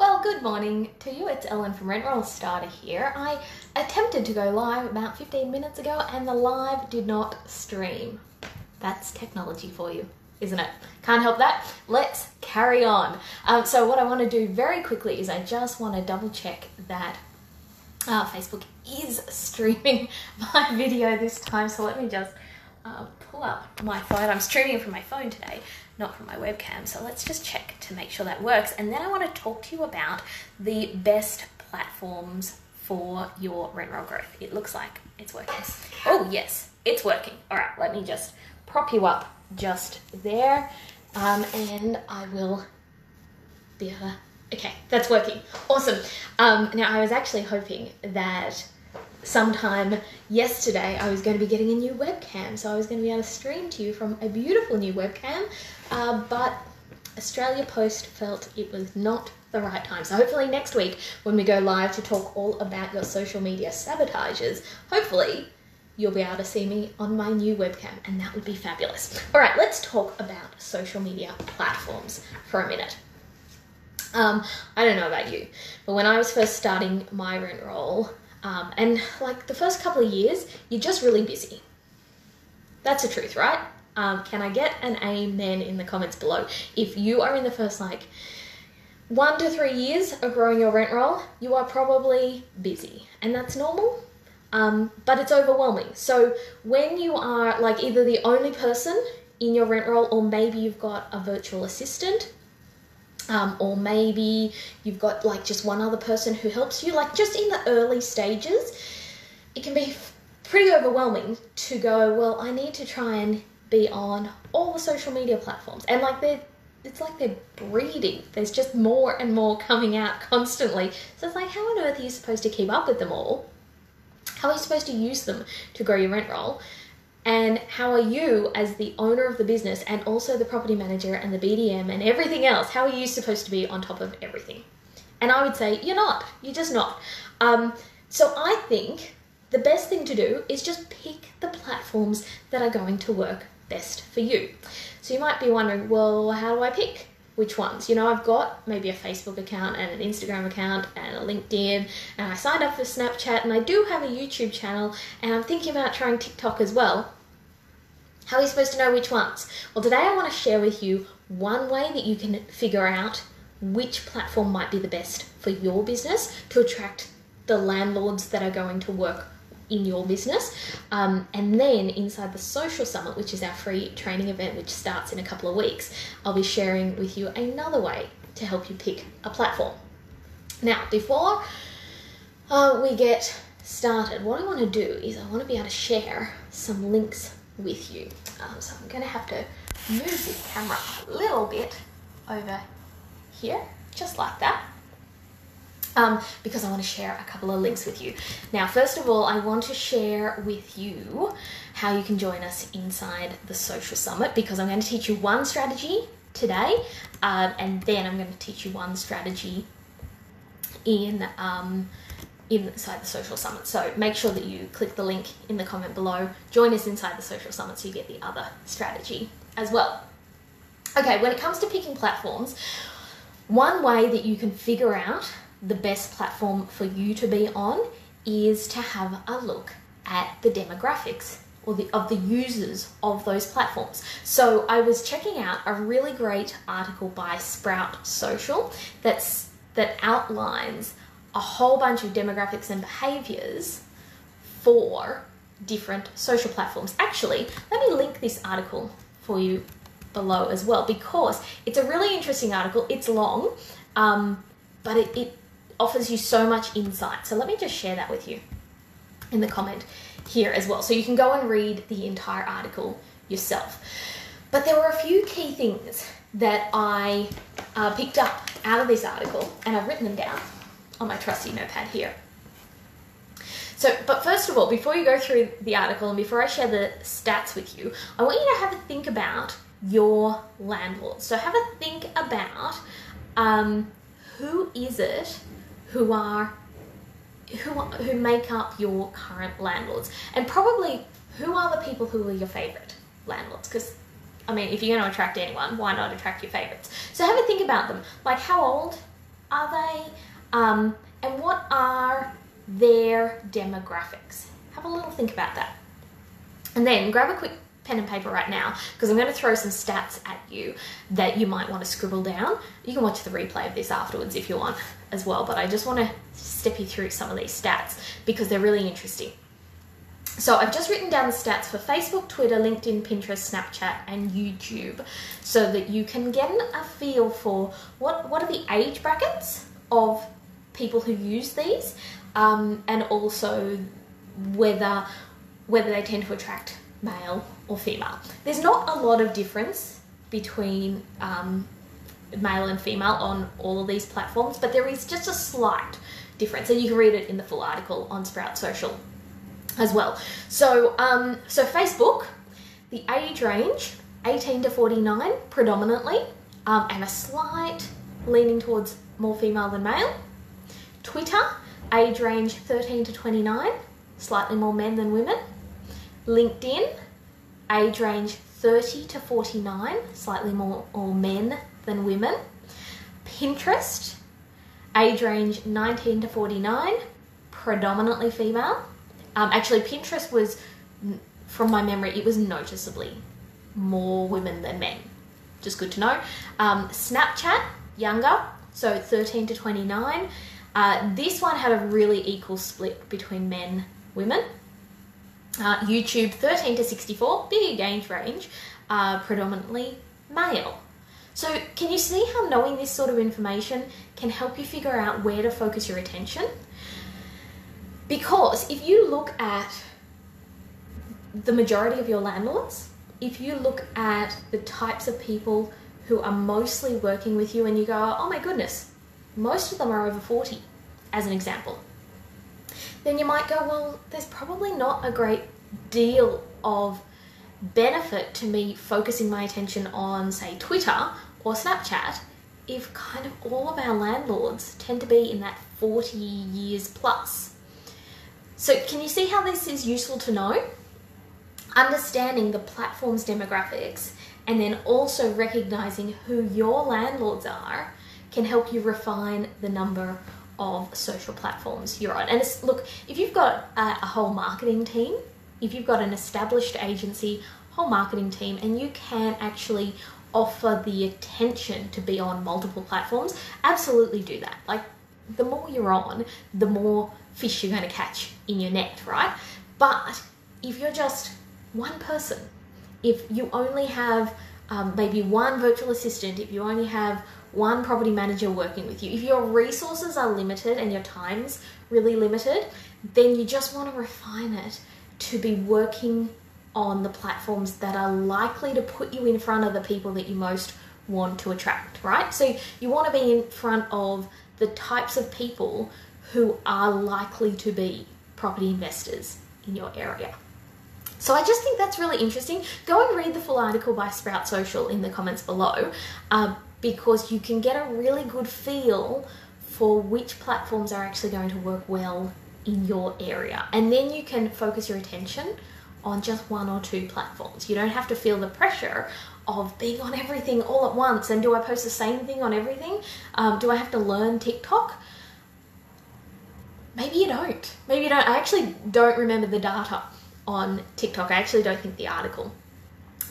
Well, good morning to you. It's Ellen from Rent Roll Starter here. I attempted to go live about 15 minutes ago and the live did not stream. That's technology for you, isn't it? Can't help that. Let's carry on. Um, so, what I want to do very quickly is I just want to double check that uh, Facebook is streaming my video this time. So, let me just uh, pull up my phone. I'm streaming from my phone today not from my webcam. So let's just check to make sure that works. And then I want to talk to you about the best platforms for your rent roll growth. It looks like it's working. Oh, yes, it's working. All right, let me just prop you up just there. Um, and I will be able to, okay, that's working. Awesome. Um, now, I was actually hoping that sometime yesterday I was going to be getting a new webcam, so I was going to be able to stream to you from a beautiful new webcam, uh, but Australia Post felt it was not the right time. So hopefully next week when we go live to talk all about your social media sabotages, hopefully you'll be able to see me on my new webcam and that would be fabulous. All right, let's talk about social media platforms for a minute. Um, I don't know about you, but when I was first starting my rent roll, um, and like the first couple of years, you're just really busy. That's the truth, right? Um, can I get an amen in the comments below? If you are in the first like one to three years of growing your rent roll, you are probably busy, and that's normal. Um, but it's overwhelming. So when you are like either the only person in your rent roll, or maybe you've got a virtual assistant um, or maybe you've got like just one other person who helps you, like just in the early stages, it can be pretty overwhelming to go, well, I need to try and be on all the social media platforms. And like they're, it's like they're breeding. There's just more and more coming out constantly. So it's like, how on earth are you supposed to keep up with them all? How are you supposed to use them to grow your rent roll? And how are you, as the owner of the business and also the property manager and the BDM and everything else, how are you supposed to be on top of everything? And I would say, you're not. You're just not. Um, so I think the best thing to do is just pick the platforms that are going to work best for you. So you might be wondering, well, how do I pick? Which ones. You know, I've got maybe a Facebook account and an Instagram account and a LinkedIn, and I signed up for Snapchat, and I do have a YouTube channel, and I'm thinking about trying TikTok as well. How are you supposed to know which ones? Well, today I want to share with you one way that you can figure out which platform might be the best for your business to attract the landlords that are going to work in your business. Um, and then inside the Social Summit, which is our free training event, which starts in a couple of weeks, I'll be sharing with you another way to help you pick a platform. Now, before uh, we get started, what I want to do is I want to be able to share some links with you. Um, so I'm going to have to move this camera a little bit over here, just like that um, because I want to share a couple of links with you. Now, first of all, I want to share with you how you can join us inside the Social Summit because I'm going to teach you one strategy today, um, and then I'm going to teach you one strategy in um, inside the Social Summit. So make sure that you click the link in the comment below. Join us inside the Social Summit so you get the other strategy as well. Okay, when it comes to picking platforms, one way that you can figure out the best platform for you to be on is to have a look at the demographics or the of the users of those platforms. So I was checking out a really great article by Sprout Social that's that outlines a whole bunch of demographics and behaviors for different social platforms. Actually, let me link this article for you below as well because it's a really interesting article. It's long, um, but it, it offers you so much insight. So let me just share that with you in the comment here as well. So you can go and read the entire article yourself. But there were a few key things that I uh, picked up out of this article, and I've written them down on my trusty notepad here. So, but first of all, before you go through the article and before I share the stats with you, I want you to have a think about your landlord. So, have a think about um, who is it who are who who make up your current landlords, and probably who are the people who are your favorite landlords? Because I mean, if you're going to attract anyone, why not attract your favorites? So have a think about them. Like, how old are they? Um, and what are their demographics? Have a little think about that. And then grab a quick pen and paper right now because I'm going to throw some stats at you that you might want to scribble down. You can watch the replay of this afterwards if you want as well, but I just want to step you through some of these stats because they're really interesting. So I've just written down the stats for Facebook, Twitter, LinkedIn, Pinterest, Snapchat, and YouTube so that you can get a feel for what, what are the age brackets of people who use these um, and also whether whether they tend to attract male or female. There's not a lot of difference between um, male and female on all of these platforms, but there is just a slight difference, and you can read it in the full article on Sprout Social as well. So, um, so Facebook, the age range 18 to 49 predominantly, um, and a slight leaning towards more female than male. Twitter, age range 13 to 29, slightly more men than women. LinkedIn, age range 30 to 49, slightly more or men than women. Pinterest, age range 19 to 49, predominantly female. Um, actually, Pinterest was, from my memory, it was noticeably more women than men. Just good to know. Um, Snapchat, younger, so 13 to 29. Uh, this one had a really equal split between men, women. Uh, YouTube 13 to 64, big age range, uh, predominantly male. So, can you see how knowing this sort of information can help you figure out where to focus your attention? Because if you look at the majority of your landlords, if you look at the types of people who are mostly working with you and you go, oh my goodness, most of them are over 40, as an example, then you might go, well, there's probably not a great deal of benefit to me focusing my attention on, say, Twitter or Snapchat if kind of all of our landlords tend to be in that 40 years plus. So, can you see how this is useful to know? Understanding the platform's demographics and then also recognizing who your landlords are can help you refine the number of social platforms you're on. And look, if you've got a, a whole marketing team, if you've got an established agency, whole marketing team, and you can actually offer the attention to be on multiple platforms, absolutely do that. Like the more you're on, the more fish you're going to catch in your net, right? But if you're just one person, if you only have um, maybe one virtual assistant, if you only have one property manager working with you, if your resources are limited and your time's really limited, then you just want to refine it to be working on the platforms that are likely to put you in front of the people that you most want to attract, right? So you want to be in front of the types of people who are likely to be property investors in your area. So I just think that's really interesting. Go and read the full article by Sprout Social in the comments below uh, because you can get a really good feel for which platforms are actually going to work well in your area. And then you can focus your attention on just one or two platforms. You don't have to feel the pressure of being on everything all at once. And do I post the same thing on everything? Um, do I have to learn TikTok? Maybe you don't. Maybe you don't. I actually don't remember the data on TikTok. I actually don't think the article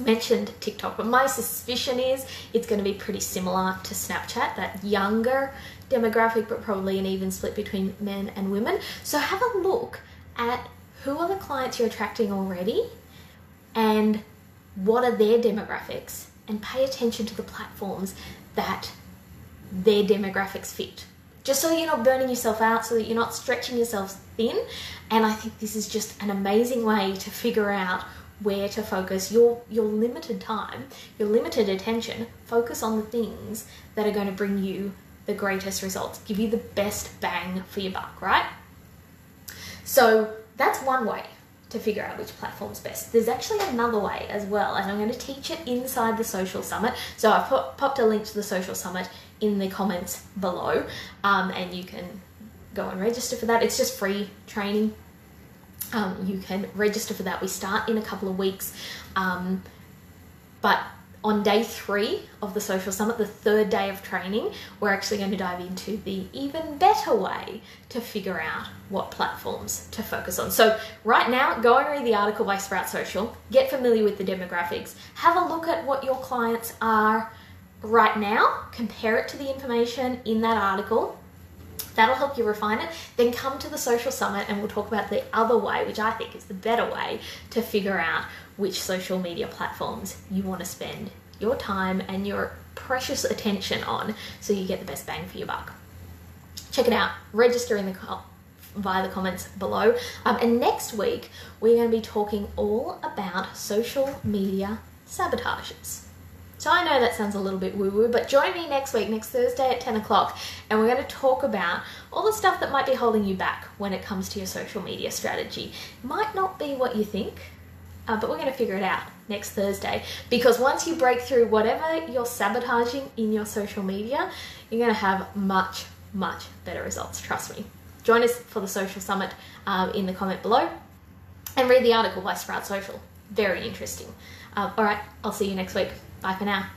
mentioned TikTok, but my suspicion is it's going to be pretty similar to Snapchat, that younger demographic, but probably an even split between men and women. So have a look at who are the clients you're attracting already and what are their demographics and pay attention to the platforms that their demographics fit. Just so you're not burning yourself out, so that you're not stretching yourself thin. And I think this is just an amazing way to figure out where to focus your your limited time, your limited attention. Focus on the things that are going to bring you the greatest results, give you the best bang for your buck, right? So that's one way to figure out which platform's best. There's actually another way as well, and I'm going to teach it inside the Social Summit. So I've popped a link to the Social Summit in the comments below, um, and you can go and register for that. It's just free training. Um, you can register for that. We start in a couple of weeks, um, but on day three of the social summit, the third day of training, we're actually going to dive into the even better way to figure out what platforms to focus on. So, right now, go and read the article by Sprout Social, get familiar with the demographics, have a look at what your clients are right now, compare it to the information in that article. That'll help you refine it. Then come to the social summit and we'll talk about the other way, which I think is the better way to figure out which social media platforms you want to spend your time and your precious attention on so you get the best bang for your buck. Check it out. Register in the via the comments below. Um, and next week we're going to be talking all about social media sabotages. So I know that sounds a little bit woo woo, but join me next week, next Thursday at 10 o'clock, and we're going to talk about all the stuff that might be holding you back when it comes to your social media strategy. Might not be what you think, uh, but we're going to figure it out next Thursday because once you break through whatever you're sabotaging in your social media, you're going to have much, much better results. Trust me. Join us for the social summit um, in the comment below and read the article by Sprout Social. Very interesting. Um, all right, I'll see you next week. Bye for now.